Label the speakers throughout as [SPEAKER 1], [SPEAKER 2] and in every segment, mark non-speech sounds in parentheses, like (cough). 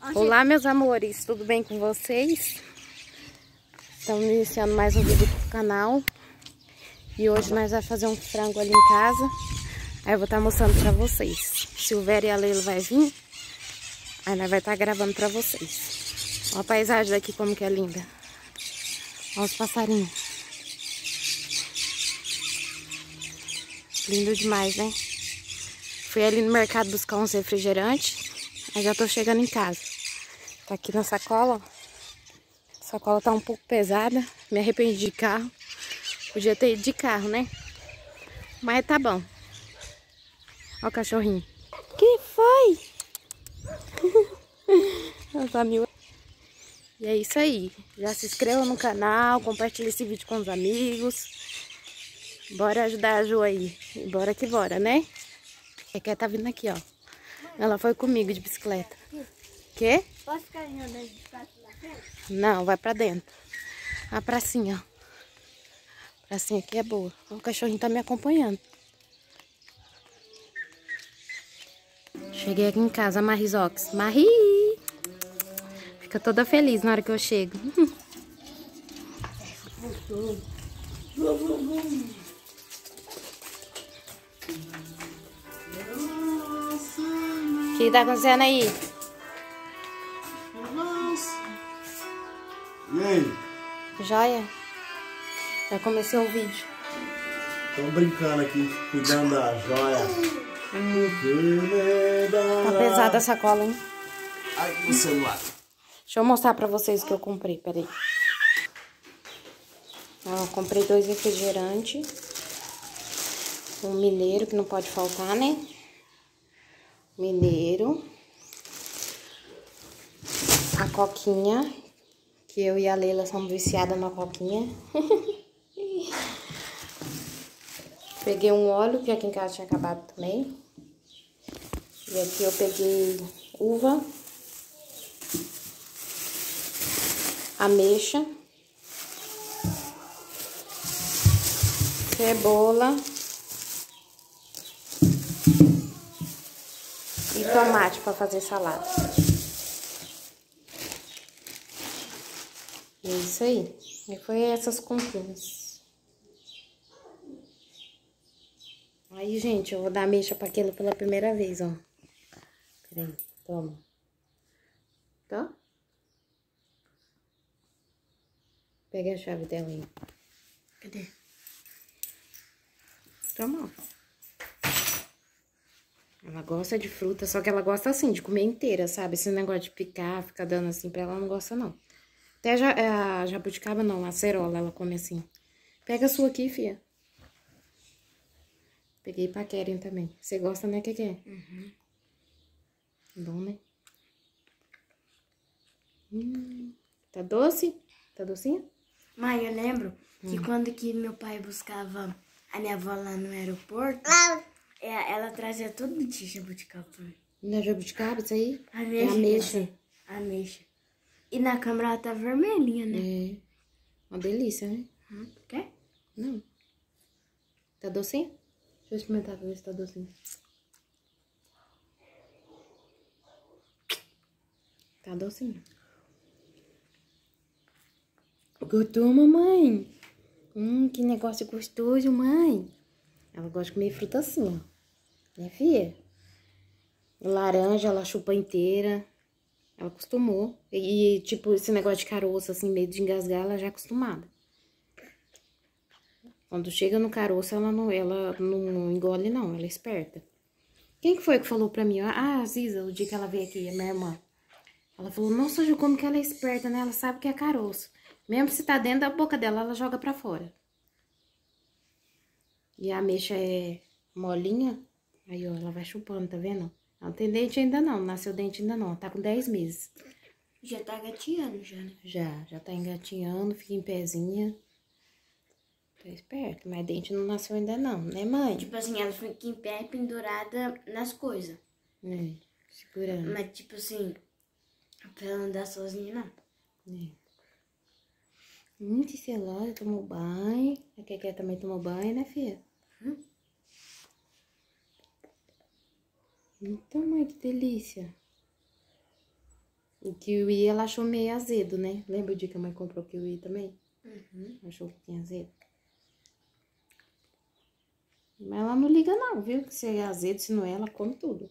[SPEAKER 1] Olá, meus amores, tudo bem com vocês? Estamos iniciando mais um vídeo pro canal. E hoje nós vamos fazer um frango ali em casa. Aí eu vou estar tá mostrando pra vocês. Silvério e a Leila vai vir. Aí nós vai estar tá gravando pra vocês. Olha a paisagem daqui como que é linda. Olha os passarinhos. Lindo demais, né? Fui ali no mercado buscar uns refrigerantes. Aí já tô chegando em casa. Tá aqui na sacola, A sacola tá um pouco pesada. Me arrependi de carro. Podia ter ido de carro, né? Mas tá bom. Ó o cachorrinho. Que foi? (laughs) e é isso aí. Já se inscreva no canal, compartilhe esse vídeo com os amigos. Bora ajudar a Ju aí. Bora que bora, né? É que tá vindo aqui, ó. Ela foi comigo de bicicleta. Quê?
[SPEAKER 2] Posso na frente?
[SPEAKER 1] Não, vai pra dentro. A pracinha, ó. A pracinha aqui é boa. O cachorrinho tá me acompanhando. Cheguei aqui em casa, Marisox. Mari! Fica toda feliz na hora que eu chego. O que tá acontecendo aí?
[SPEAKER 3] Aí?
[SPEAKER 1] Joia? Já comecei o vídeo.
[SPEAKER 3] Estamos brincando aqui, cuidando da joia.
[SPEAKER 1] Hum. Tá pesada a sacola, hein?
[SPEAKER 3] Ai, o celular.
[SPEAKER 1] Deixa eu mostrar pra vocês o que eu comprei, peraí. Ó, comprei dois refrigerantes. Um mineiro, que não pode faltar, né? Mineiro. A coquinha, que eu e a Leila somos viciadas na coquinha. (laughs) peguei um óleo, que aqui em casa tinha acabado também. E aqui eu peguei uva. Ameixa. Cebola. E tomate para fazer salada. É isso aí. E foi essas comprinhas. Aí, gente, eu vou dar mexa para aquilo pela primeira vez, ó. Peraí, toma. Tá? Pega a chave dela aí.
[SPEAKER 2] Cadê?
[SPEAKER 1] Toma, Ela gosta de fruta, só que ela gosta assim, de comer inteira, sabe? Esse negócio de picar, ficar dando assim pra ela não gosta não. Até a, a jabuticaba não, a cerola ela come assim. Pega a sua aqui, fia. Peguei pra Keren também. Você gosta, né, que é?
[SPEAKER 2] Uhum.
[SPEAKER 1] Bom, né? Hum, tá doce? Tá docinha?
[SPEAKER 2] Mãe, eu lembro que hum. quando que meu pai buscava a minha avó lá no aeroporto, é, ela trazia tudo de jabuticaba pra mim.
[SPEAKER 1] Não é jabuticaba isso aí?
[SPEAKER 2] Ameixa.
[SPEAKER 1] É ameixa.
[SPEAKER 2] Ameixa. E na câmera ela tá vermelhinha, né?
[SPEAKER 1] É. Uma delícia, né?
[SPEAKER 2] Hum, quer?
[SPEAKER 1] Não. Tá docinho? Deixa eu experimentar pra ver se tá docinho. Tá docinho. Gostou, mamãe? Hum, que negócio gostoso, mãe. Ela gosta de comer fruta assim, ó. Né, filha? Laranja, ela chupa inteira. Ela acostumou. E, tipo, esse negócio de caroço, assim, meio de engasgar, ela já é acostumada. Quando chega no caroço, ela não, ela não engole, não. Ela é esperta. Quem que foi que falou pra mim? Ah, a o dia que ela veio aqui, a minha irmã. Ela falou, nossa, Ju, como que ela é esperta, né? Ela sabe que é caroço. Mesmo se tá dentro da boca dela, ela joga pra fora. E a ameixa é molinha. Aí, ó, ela vai chupando, tá vendo? Não tem dente ainda não, nasceu dente ainda não, tá com 10 meses.
[SPEAKER 2] Já tá gatinhando já, né?
[SPEAKER 1] Já, já tá engatinhando, fica em pezinha. Tá esperto, mas dente não nasceu ainda não, né mãe?
[SPEAKER 2] Tipo assim, ela fica em pé pendurada nas coisas.
[SPEAKER 1] É, segurando.
[SPEAKER 2] Mas tipo assim, pra ela andar sozinha não.
[SPEAKER 1] É. Muito selada, tomou banho. A Keké também tomou banho, né filha? Hum? Então, mãe, que delícia. O kiwi ela achou meio azedo, né? Lembra o dia que a mãe comprou kiwi também?
[SPEAKER 2] Uhum.
[SPEAKER 1] Achou que tinha azedo. Mas ela não liga não, viu? Que se é azedo, se não é, ela come tudo.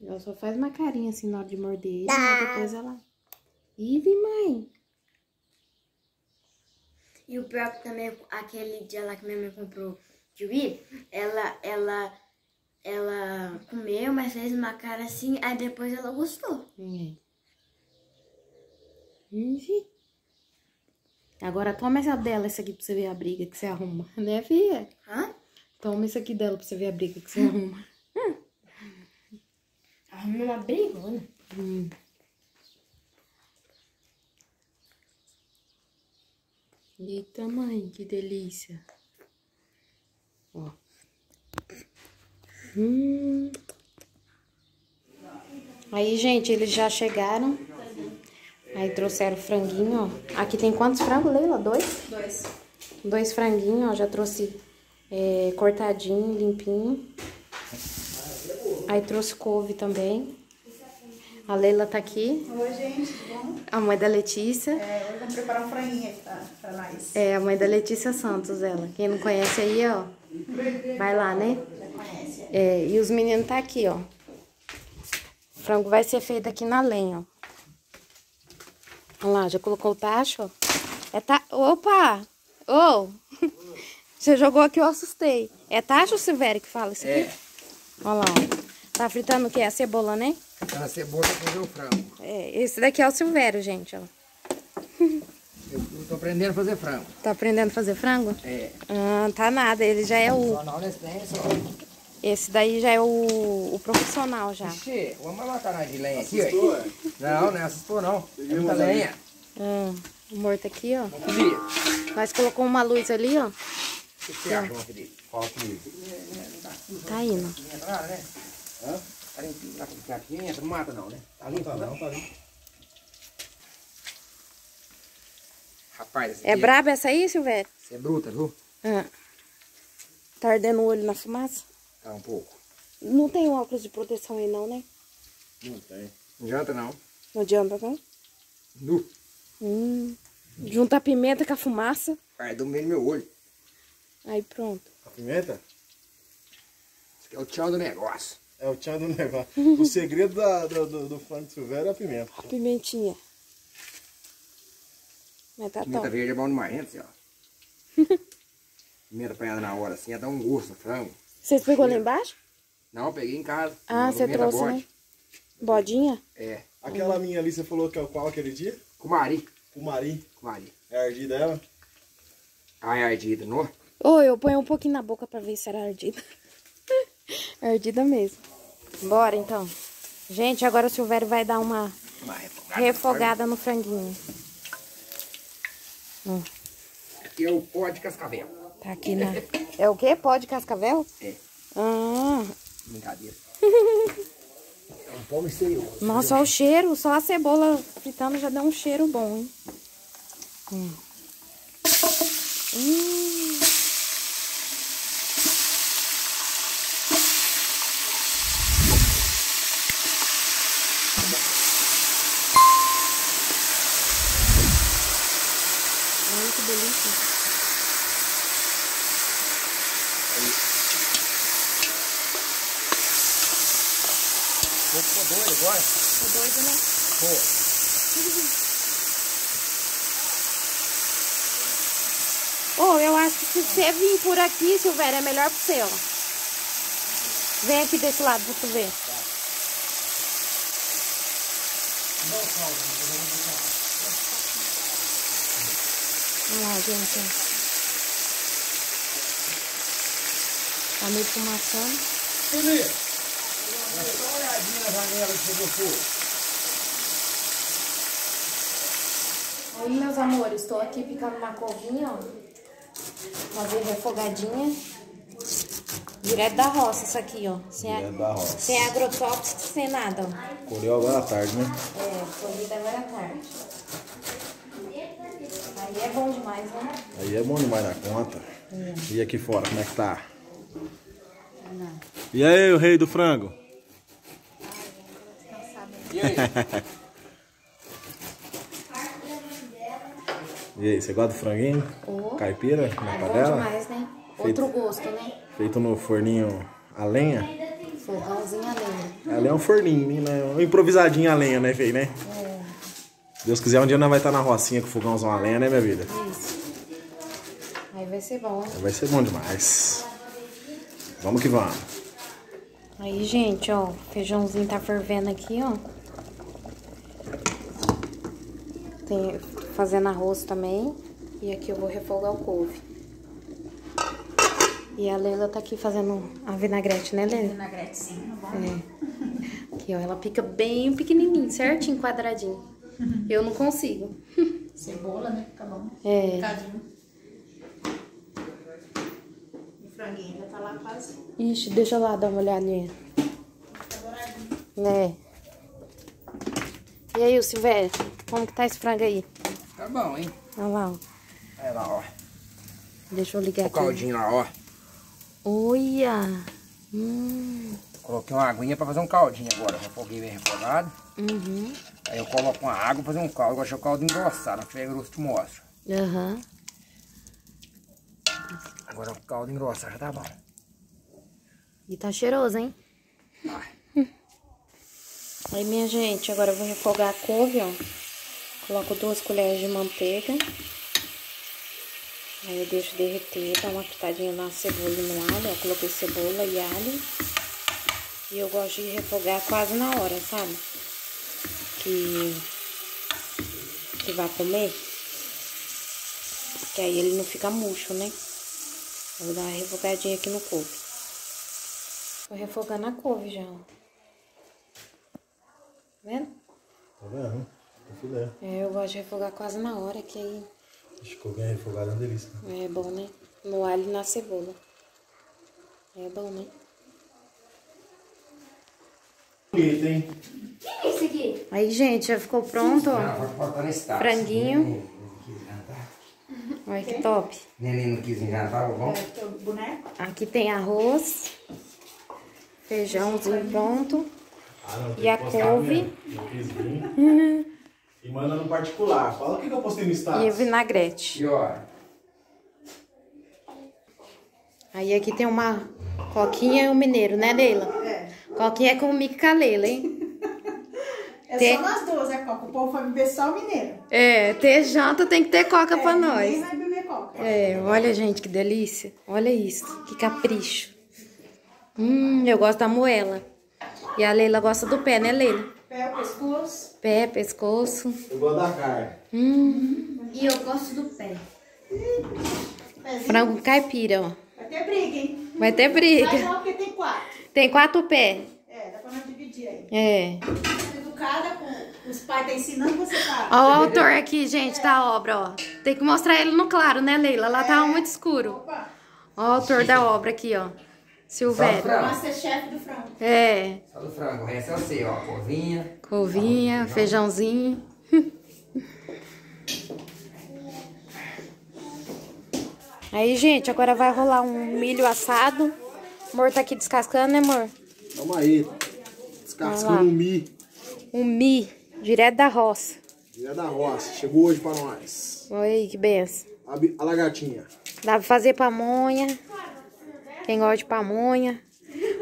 [SPEAKER 1] Ela só faz uma carinha assim na hora de morder ele, mas depois ela... Ih, mãe!
[SPEAKER 2] E o pior que também, aquele dia lá que minha mãe comprou kiwi, ela, ela, ela comeu, mas fez uma cara assim, aí depois ela gostou.
[SPEAKER 1] Ih, Agora toma essa dela, essa aqui pra você ver a briga que você arruma, (laughs) né, filha?
[SPEAKER 2] Hã?
[SPEAKER 1] Toma isso aqui dela pra você ver a briga que você (laughs) arruma.
[SPEAKER 2] Arrumou uma brigona.
[SPEAKER 1] Hum. Eita, mãe, que delícia. Hum. Aí, gente, eles já chegaram. Aí trouxeram franguinho, ó. Aqui tem quantos frangos, Leila? Dois?
[SPEAKER 4] Dois.
[SPEAKER 1] Dois franguinhos, ó. Já trouxe é, cortadinho, limpinho. Aí trouxe couve também. A Leila tá aqui.
[SPEAKER 4] Oi, gente, tudo bom?
[SPEAKER 1] A mãe da Letícia.
[SPEAKER 4] É, hoje vamos preparar um franguinho aqui pra, pra nós.
[SPEAKER 1] É, a mãe da Letícia Santos, ela. Quem não conhece aí, ó. Vai lá, né? É, e os meninos tá aqui, ó. O frango vai ser feito aqui na lenha, ó. Olha lá, já colocou o tacho, ó. É ta... Opa! Ô! (laughs) Você jogou aqui, eu assustei. É tacho, Silvério, que fala isso aqui?
[SPEAKER 5] É,
[SPEAKER 1] Olha lá, ó. Tá fritando o quê? A cebola, né?
[SPEAKER 5] tá na cebola fazer o frango.
[SPEAKER 1] É, esse daqui é o Silvério, gente, ó.
[SPEAKER 5] Eu, eu tô aprendendo a fazer frango.
[SPEAKER 1] Tá aprendendo a fazer frango?
[SPEAKER 5] É.
[SPEAKER 1] Ah, tá nada, ele já é o...
[SPEAKER 5] Só.
[SPEAKER 1] Esse daí já é o, o profissional já.
[SPEAKER 5] Ixi, vamos matar nós de lenha aqui, ó. Não, não é assustou não. É muita lenha.
[SPEAKER 1] O morto aqui, ó.
[SPEAKER 5] Vamos pedir.
[SPEAKER 1] Mas colocou uma luz ali, ó.
[SPEAKER 5] O que você acha, vamos pedir?
[SPEAKER 1] Tá indo.
[SPEAKER 5] Não entra nada, né? Hã? Tá limpinho, tá com aqui, entra, não mata não, né? Tá limpo,
[SPEAKER 3] Tá
[SPEAKER 5] não?
[SPEAKER 3] tá limpo.
[SPEAKER 5] Rapaz,
[SPEAKER 1] É
[SPEAKER 5] aqui
[SPEAKER 1] braba essa aí, Silvério?
[SPEAKER 5] Você é bruta, viu?
[SPEAKER 1] Ah. Tá ardendo o olho na fumaça?
[SPEAKER 5] Tá um pouco.
[SPEAKER 1] Não tem óculos de proteção aí não, né?
[SPEAKER 3] Não tem.
[SPEAKER 5] Não adianta não.
[SPEAKER 1] Não adianta, não?
[SPEAKER 5] Nu.
[SPEAKER 1] Hum. Junta a pimenta com a fumaça.
[SPEAKER 5] Vai do meio do meu olho.
[SPEAKER 1] Aí pronto.
[SPEAKER 3] A pimenta
[SPEAKER 5] Esse aqui é o tchau do negócio.
[SPEAKER 3] é o tchan do negócio. O segredo da, do, do, do frango de Silvério é a pimenta.
[SPEAKER 1] A pimentinha. Mas tá
[SPEAKER 5] Pimenta
[SPEAKER 1] top.
[SPEAKER 5] verde é bom demais, assim, (laughs) ó. Pimenta apanhada na hora, assim, ia dar um gosto no frango.
[SPEAKER 1] Vocês pegou lá embaixo?
[SPEAKER 5] Não, peguei em casa.
[SPEAKER 1] Ah, você trouxe,
[SPEAKER 5] bode.
[SPEAKER 1] né? Bodinha?
[SPEAKER 5] É,
[SPEAKER 3] Aquela minha ali, você falou que é qual aquele dia?
[SPEAKER 5] cumari.
[SPEAKER 3] O Mari.
[SPEAKER 5] Cumari.
[SPEAKER 3] É a ardida dela?
[SPEAKER 5] Ai, ardida, não?
[SPEAKER 1] Ô, eu ponho um pouquinho na boca pra ver se era ardida. (laughs) ardida mesmo. Bora, então. Gente, agora o Silvério vai dar uma
[SPEAKER 5] Uma refogada.
[SPEAKER 1] refogada no franguinho. Hum,
[SPEAKER 5] Aqui é o pó de cascavel.
[SPEAKER 1] tá aqui na... (laughs) É o quê? Pó de cascavel?
[SPEAKER 5] É,
[SPEAKER 1] Ah,
[SPEAKER 5] brincadeira. (laughs) é um pó misterioso.
[SPEAKER 1] nossa, olha o cheiro. Só a cebola fritando já dá um cheiro bom, hein? Hum. Hum. Olha que delícia.
[SPEAKER 5] Ficou doido agora?
[SPEAKER 1] Doido, né?
[SPEAKER 5] Pô, (laughs)
[SPEAKER 1] Ô, eu acho que se você vir por aqui, Silvério, é melhor pro seu. Vem aqui desse lado pra tu ver. Olha lá, gente. Tá meio fumaçando.
[SPEAKER 3] Felipe!
[SPEAKER 5] dá uma olhadinha na janela que você gostou.
[SPEAKER 1] Oi, meus amores, estou aqui picando uma covinha, ó. Fazer refogadinha. Direto da roça, isso aqui, ó. Sem, a-
[SPEAKER 3] Direto da roça.
[SPEAKER 1] sem agrotóxico, sem nada, ó.
[SPEAKER 3] Colheu agora à tarde, né?
[SPEAKER 1] É, colhida agora à tarde. Aí é bom demais, né?
[SPEAKER 3] Aí é bom demais na conta. E aqui fora, como é que tá? E aí, o rei do frango?
[SPEAKER 1] Cansado (laughs)
[SPEAKER 5] E aí?
[SPEAKER 3] E aí, você gosta do franguinho?
[SPEAKER 1] Oh.
[SPEAKER 3] Caipira na
[SPEAKER 1] É bom
[SPEAKER 3] panela?
[SPEAKER 1] demais, né?
[SPEAKER 3] Feito.
[SPEAKER 1] Outro gosto, né?
[SPEAKER 3] Feito no forninho a lenha.
[SPEAKER 1] Fogãozinho a lenha.
[SPEAKER 3] Ali é um forninho, né? Um improvisadinho a lenha, né, Fei, né?
[SPEAKER 1] É.
[SPEAKER 3] Deus quiser, um dia nós vai estar na rocinha com o fogãozão a lenha, né, minha vida?
[SPEAKER 1] Isso. Aí vai ser bom.
[SPEAKER 3] Vai ser bom demais. Vamos que vamos.
[SPEAKER 1] Aí, gente, ó, o feijãozinho tá fervendo aqui, ó. Tem, fazendo arroz também. E aqui eu vou refogar o couve. E a Leila tá aqui fazendo a vinagrete, né, Leila?
[SPEAKER 4] Vinagretezinho, bom.
[SPEAKER 1] É. Aqui, ó, ela pica bem pequenininho, certinho, quadradinho. Eu não consigo.
[SPEAKER 4] Cebola, né? Fica bom.
[SPEAKER 1] É.
[SPEAKER 4] Picadinho. O franguinho já tá lá quase.
[SPEAKER 1] Ixi, deixa eu lá dar uma olhadinha.
[SPEAKER 4] Tá douradinho.
[SPEAKER 1] É. E aí, o Silvério, como que tá esse frango aí?
[SPEAKER 5] Tá bom, hein?
[SPEAKER 1] Olha lá, ó.
[SPEAKER 5] Olha lá, ó.
[SPEAKER 1] Deixa eu ligar
[SPEAKER 5] O
[SPEAKER 1] aqui.
[SPEAKER 5] caldinho lá, ó.
[SPEAKER 1] Olha! Hum,
[SPEAKER 5] Coloquei uma aguinha pra fazer um caldinho agora. Refoguei bem refogado.
[SPEAKER 1] uhum,
[SPEAKER 5] Aí eu coloco uma água pra fazer um caldo. Eu gosto de o caldo engrossado. Não tiver grosso, te mostro.
[SPEAKER 1] aham.
[SPEAKER 5] Agora o caldo engrossado já tá bom.
[SPEAKER 1] E tá cheiroso, hein?
[SPEAKER 5] Vai.
[SPEAKER 1] Aí, minha gente, agora eu vou refogar a couve, ó. Coloco duas colheres de manteiga. Aí eu deixo derreter, dá uma pitadinha na cebola e no alho, ó. Coloquei cebola e alho. E eu gosto de refogar quase na hora, sabe? Que, que vai comer. Que aí ele não fica murcho, né? Eu vou dar uma refogadinha aqui no couve. Tô refogando a couve já. Tá vendo?
[SPEAKER 3] Tá vendo? Filé.
[SPEAKER 1] É, eu gosto de refogar quase na hora, que aí
[SPEAKER 3] que alguém refogado é uma delícia.
[SPEAKER 1] é bom, né? No alho e na cebola. É bom, né?
[SPEAKER 3] Bonito, hein?
[SPEAKER 2] Isso aqui.
[SPEAKER 1] Aí, gente, já ficou pronto, ó.
[SPEAKER 5] Pode botar nesse tacho.
[SPEAKER 1] Franguinho. Olha que top.
[SPEAKER 5] Neném não quis jantar, bom?
[SPEAKER 4] É.
[SPEAKER 1] Aqui tem arroz, feijãozinho pronto.
[SPEAKER 3] Ah, não,
[SPEAKER 1] E a
[SPEAKER 3] que postar
[SPEAKER 1] couve? (laughs)
[SPEAKER 3] E manda no particular. Fala o que que eu postei no
[SPEAKER 1] E
[SPEAKER 3] status.
[SPEAKER 1] vinagrete.
[SPEAKER 5] E ó,
[SPEAKER 1] Aí aqui tem uma coquinha e um mineiro, né, Leila?
[SPEAKER 4] É.
[SPEAKER 1] Coquinha é com o Mick Calela, hein?
[SPEAKER 4] É
[SPEAKER 1] Tem-
[SPEAKER 4] só nós duas, é coca. O povo vai beber só o mineiro.
[SPEAKER 1] É, ter janta tem que ter coca pra
[SPEAKER 4] Ninguém
[SPEAKER 1] nós.
[SPEAKER 4] vai beber coca.
[SPEAKER 1] É, olha, gente, que delícia. Olha isso, que capricho. Hum, eu gosto da moela. E a Leila gosta do pé, né, Leila?
[SPEAKER 4] Pé, pescoço.
[SPEAKER 1] Pé, pescoço.
[SPEAKER 3] Eu gosto da carne.
[SPEAKER 1] Hum,
[SPEAKER 2] E eu gosto do pé.
[SPEAKER 1] Frango caipira, ó.
[SPEAKER 4] Vai ter briga, hein?
[SPEAKER 1] Vai ter briga.
[SPEAKER 4] não, porque tem quatro.
[SPEAKER 1] Tem quatro pés.
[SPEAKER 4] É, dá pra nós dividir aí.
[SPEAKER 1] É.
[SPEAKER 4] Educada, com os pais tá ensinando você tá.
[SPEAKER 1] Ó o autor aqui, gente, da obra, ó. Tem que mostrar ele no claro, né, Leila? Lá tava muito escuro.
[SPEAKER 4] Opa,
[SPEAKER 1] Ó o autor da obra aqui, ó. Silvério.
[SPEAKER 5] Frango.
[SPEAKER 4] Masterchef do frango.
[SPEAKER 1] É.
[SPEAKER 5] só do frango. O resto é você, ó. Covinha.
[SPEAKER 1] Couvinha, feijãozinho. (laughs) Aí, gente, agora vai rolar um milho assado. O amor tá aqui descascando, né, amor?
[SPEAKER 3] Calma aí. Descascando um mi.
[SPEAKER 1] Um mi, direto da roça.
[SPEAKER 3] Dia da roça. Chegou hoje pra nós.
[SPEAKER 1] Aí, que benção.
[SPEAKER 3] A, a lagartinha.
[SPEAKER 1] Dá pra fazer pamonha. Quem gosta de pamonha.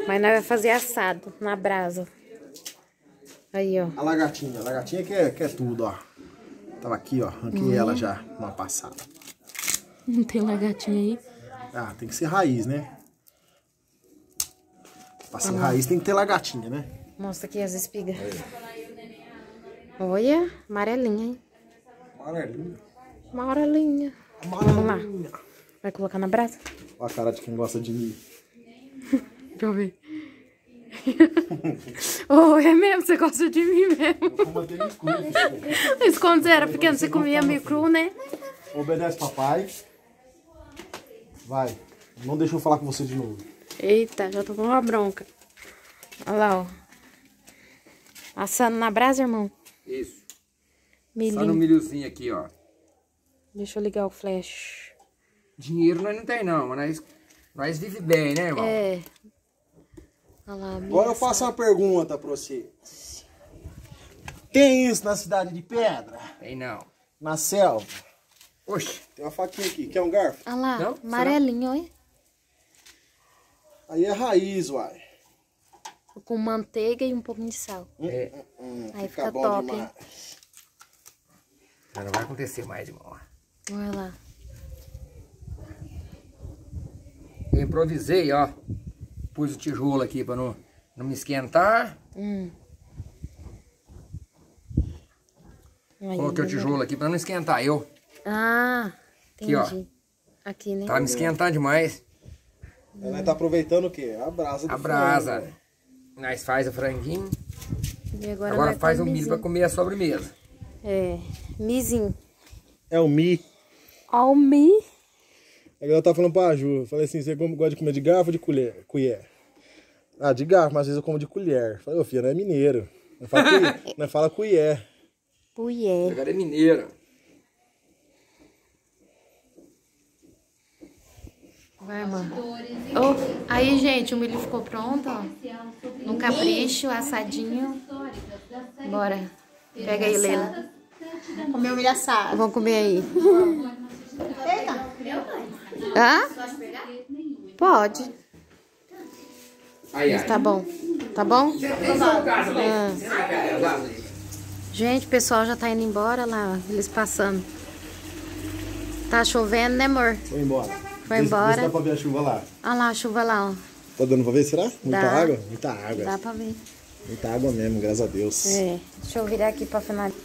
[SPEAKER 1] Mas nós vamos fazer assado, na brasa. Aí, ó.
[SPEAKER 3] A lagartinha. A lagartinha quer, quer tudo, ó. Tava aqui, ó. Arranquei ela já uma passada.
[SPEAKER 1] Não tem lagartinha aí?
[SPEAKER 3] Ah, tem que ser raiz, né? Pra ser raiz tem que ter lagartinha, né?
[SPEAKER 1] Mostra aqui as espigas. Olha, amarelinha, hein?
[SPEAKER 3] Amarelinha.
[SPEAKER 1] Amarelinha. Vamos lá. Vai colocar na brasa?
[SPEAKER 3] Olha a cara de quem gosta de mim.
[SPEAKER 1] Deixa eu ver. (laughs) oh, é mesmo? Você gosta de mim mesmo?
[SPEAKER 3] Como eu cru.
[SPEAKER 1] Isso quando você era pequeno, você comia meio cru, né?
[SPEAKER 3] Obedece papai. Vai. Não deixa eu falar com você de novo.
[SPEAKER 1] Eita, já tô com uma bronca. Olha lá, ó. Assando na brasa, irmão.
[SPEAKER 5] Isso. Só no
[SPEAKER 1] Milhinho.
[SPEAKER 5] milhozinho aqui, ó.
[SPEAKER 1] Deixa eu ligar o flash.
[SPEAKER 5] Dinheiro nós não tem não, mas nós, nós vive bem, né, irmão?
[SPEAKER 1] É. Olha lá,
[SPEAKER 3] Agora eu faço uma pergunta pra você. Tem isso na cidade de Pedra?
[SPEAKER 5] Tem não.
[SPEAKER 3] Na selva?
[SPEAKER 5] Oxe,
[SPEAKER 3] Tem uma faquinha aqui. Quer um garfo?
[SPEAKER 1] Olha lá,
[SPEAKER 5] Não?
[SPEAKER 1] amarelinho, olha.
[SPEAKER 3] Aí é raiz, uai.
[SPEAKER 1] Com manteiga e um pouquinho de sal.
[SPEAKER 5] é,
[SPEAKER 1] Aí fica top, hein?
[SPEAKER 5] não vai acontecer mais, irmão.
[SPEAKER 1] Olha lá.
[SPEAKER 5] Eu improvisei, ó. Pus o tijolo aqui pra não, não me esquentar.
[SPEAKER 1] Hum. Aí,
[SPEAKER 5] Coloquei o tijolo aqui pra não esquentar. Eu
[SPEAKER 1] Ah,
[SPEAKER 5] Aqui, ó.
[SPEAKER 1] entendi. Aqui, né?
[SPEAKER 5] tava me esquentando demais.
[SPEAKER 3] Nós tá aproveitando o quê? A brasa do
[SPEAKER 5] A brasa.
[SPEAKER 3] frango.
[SPEAKER 5] Nós faz o franguinho.
[SPEAKER 1] E agora,
[SPEAKER 5] Agora
[SPEAKER 1] vai
[SPEAKER 5] faz o milho pra
[SPEAKER 1] mizinho.
[SPEAKER 5] comer a sobremesa.
[SPEAKER 1] É, mizinho.
[SPEAKER 3] É o mi.
[SPEAKER 1] Ó o mi.
[SPEAKER 3] Aí ela tá falando pra Ju. Eu falei assim, você gosta de comer de garfo ou de colher? colher? Ah, de garfo, mas às vezes eu como de colher. Eu falei, ô filha, não é mineiro. Não fala, colher, (laughs) não fala colher.
[SPEAKER 1] Puié.
[SPEAKER 5] Agora é mineiro.
[SPEAKER 1] Vai, mano. Ô, aí, gente, o milho ficou pronto, ó. No capricho, assadinho. Bora. Pega aí, Leila.
[SPEAKER 4] Comeu milho assado.
[SPEAKER 1] Vamos comer aí. (laughs) Hã? Pode.
[SPEAKER 5] Aí,
[SPEAKER 1] Mas
[SPEAKER 5] aí.
[SPEAKER 1] tá bom. Tá bom?
[SPEAKER 5] Leite?
[SPEAKER 1] Ah. Gente, o pessoal já tá indo embora lá, ó, eles passando. Tá chovendo, né, amor?
[SPEAKER 3] Vou embora. Se-
[SPEAKER 1] embora.
[SPEAKER 3] Vê dá pra ver a chuva lá.
[SPEAKER 1] Olha lá a chuva lá, ó.
[SPEAKER 3] Tá dando pra ver, será? Muita
[SPEAKER 1] Dá.
[SPEAKER 3] água? Muita água.
[SPEAKER 1] Dá pra ver.
[SPEAKER 3] Muita água mesmo, graças a Deus.
[SPEAKER 1] É, deixa eu virar aqui pra finalizar.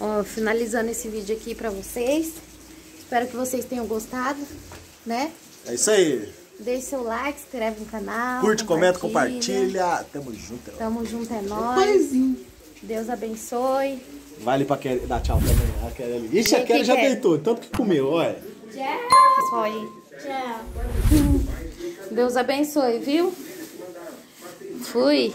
[SPEAKER 1] Ó, finalizando esse vídeo aqui pra vocês. Espero que vocês tenham gostado, né?
[SPEAKER 3] É isso aí.
[SPEAKER 1] Deixe seu like, se inscreve no canal.
[SPEAKER 3] Curte, comenta, compartilha. Tamo junto.
[SPEAKER 1] Tamo junto, é nóis. Deus abençoe.
[SPEAKER 3] Vale pra Kelly dar tchau também. A Kelly ali. Ixi, a Kelly já
[SPEAKER 1] quer?
[SPEAKER 3] deitou, tanto que comeu, olha.
[SPEAKER 1] Pessoal aí. Deus abençoe, viu? Fui.